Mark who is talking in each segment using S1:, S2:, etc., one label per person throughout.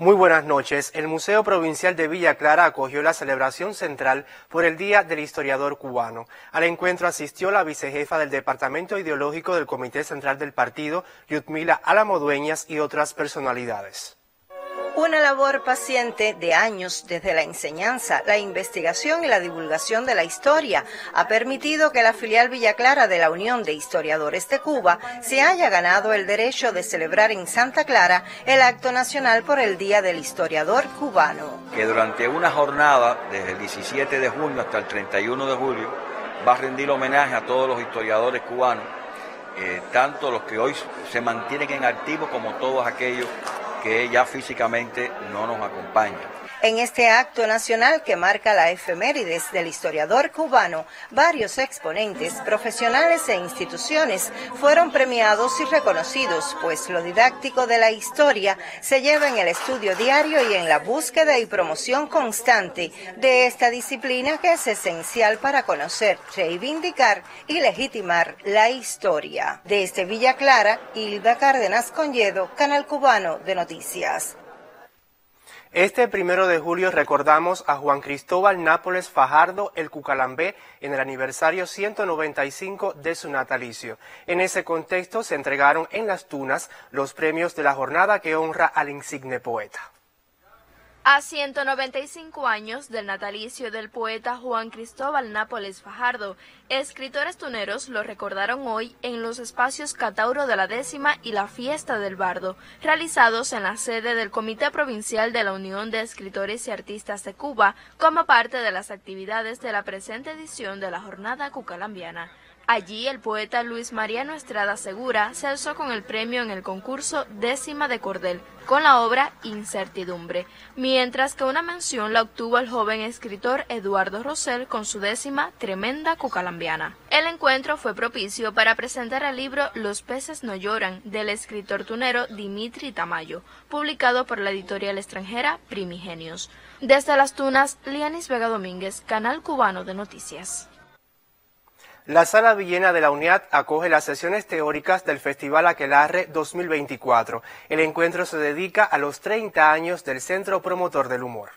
S1: Muy buenas noches. El Museo Provincial de Villa Clara acogió la celebración central por el Día del Historiador Cubano. Al encuentro asistió la vicejefa del Departamento Ideológico del Comité Central del Partido, Yutmila Alamodueñas, y otras personalidades.
S2: Una labor paciente de años desde la enseñanza, la investigación y la divulgación de la historia ha permitido que la filial Villa Clara de la Unión de Historiadores de Cuba se haya ganado el derecho de celebrar en Santa Clara el acto nacional por el Día del Historiador Cubano.
S3: Que durante una jornada, desde el 17 de junio hasta el 31 de julio, va a rendir homenaje a todos los historiadores cubanos, eh, tanto los que hoy se mantienen en activo como todos aquellos que ya físicamente no nos acompaña.
S2: En este acto nacional que marca la efemérides del historiador cubano, varios exponentes, profesionales e instituciones fueron premiados y reconocidos, pues lo didáctico de la historia se lleva en el estudio diario y en la búsqueda y promoción constante de esta disciplina que es esencial para conocer, reivindicar y legitimar la historia. Desde Villa Clara, Hilda Cárdenas Conyedo, Canal Cubano de Noticias.
S1: Este primero de julio recordamos a Juan Cristóbal Nápoles Fajardo el Cucalambé en el aniversario 195 de su natalicio. En ese contexto se entregaron en las Tunas los premios de la jornada que honra al insigne poeta.
S4: A 195 años del natalicio del poeta Juan Cristóbal Nápoles Fajardo, escritores tuneros lo recordaron hoy en los espacios Catauro de la Décima y la Fiesta del Bardo, realizados en la sede del Comité Provincial de la Unión de Escritores y Artistas de Cuba, como parte de las actividades de la presente edición de la Jornada Cucalambiana. Allí el poeta Luis Mariano Estrada Segura se alzó con el premio en el concurso Décima de Cordel, con la obra Incertidumbre, mientras que una mención la obtuvo el joven escritor Eduardo Rosell con su décima Tremenda Cucalambiana. El encuentro fue propicio para presentar el libro Los peces no lloran del escritor tunero Dimitri Tamayo, publicado por la editorial extranjera Primigenios. Desde las Tunas, Lianis Vega Domínguez, Canal Cubano de Noticias.
S1: La Sala Villena de la UNIAD acoge las sesiones teóricas del Festival Aquelarre 2024. El encuentro se dedica a los 30 años del Centro Promotor del Humor.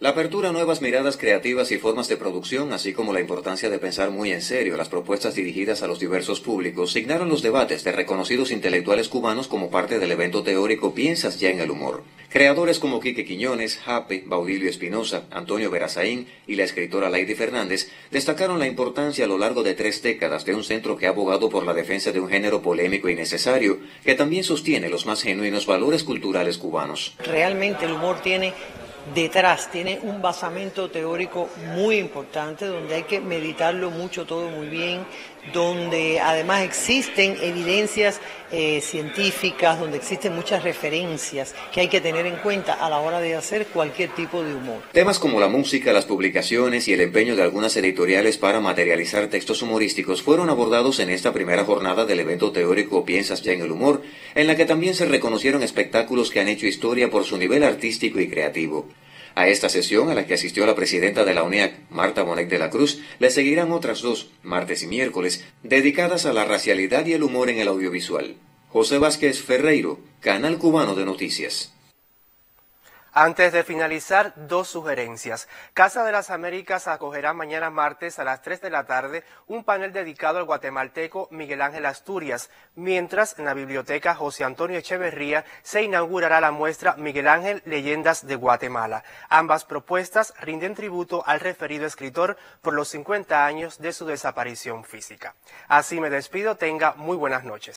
S5: La apertura a nuevas miradas creativas y formas de producción, así como la importancia de pensar muy en serio las propuestas dirigidas a los diversos públicos, signaron los debates de reconocidos intelectuales cubanos como parte del evento teórico Piensas ya en el humor. Creadores como Quique Quiñones, Jape, Baudilio Espinosa, Antonio Verazaín y la escritora Lady Fernández destacaron la importancia a lo largo de tres décadas de un centro que ha abogado por la defensa de un género polémico y necesario, que también sostiene los más genuinos valores culturales cubanos.
S6: Realmente el humor tiene detrás tiene un basamento teórico muy importante donde hay que meditarlo mucho todo muy bien, donde además existen evidencias eh, científicas, donde existen muchas referencias que hay que tener en cuenta a la hora de hacer cualquier tipo de humor.
S5: Temas como la música, las publicaciones y el empeño de algunas editoriales para materializar textos humorísticos fueron abordados en esta primera jornada del evento teórico Piensas ya en el humor, en la que también se reconocieron espectáculos que han hecho historia por su nivel artístico y creativo. A esta sesión, a la que asistió la presidenta de la UNEAC, Marta Bonet de la Cruz, le seguirán otras dos, martes y miércoles, dedicadas a la racialidad y el humor en el audiovisual. José Vázquez Ferreiro, Canal Cubano de Noticias.
S1: Antes de finalizar, dos sugerencias. Casa de las Américas acogerá mañana martes a las 3 de la tarde un panel dedicado al guatemalteco Miguel Ángel Asturias, mientras en la biblioteca José Antonio Echeverría se inaugurará la muestra Miguel Ángel Leyendas de Guatemala. Ambas propuestas rinden tributo al referido escritor por los 50 años de su desaparición física. Así me despido, tenga muy buenas noches.